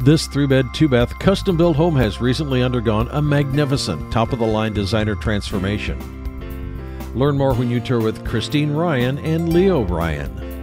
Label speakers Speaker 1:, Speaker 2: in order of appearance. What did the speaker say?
Speaker 1: This three bed, two bath custom built home has recently undergone a magnificent top of the line designer transformation. Learn more when you tour with Christine Ryan and Leo Ryan.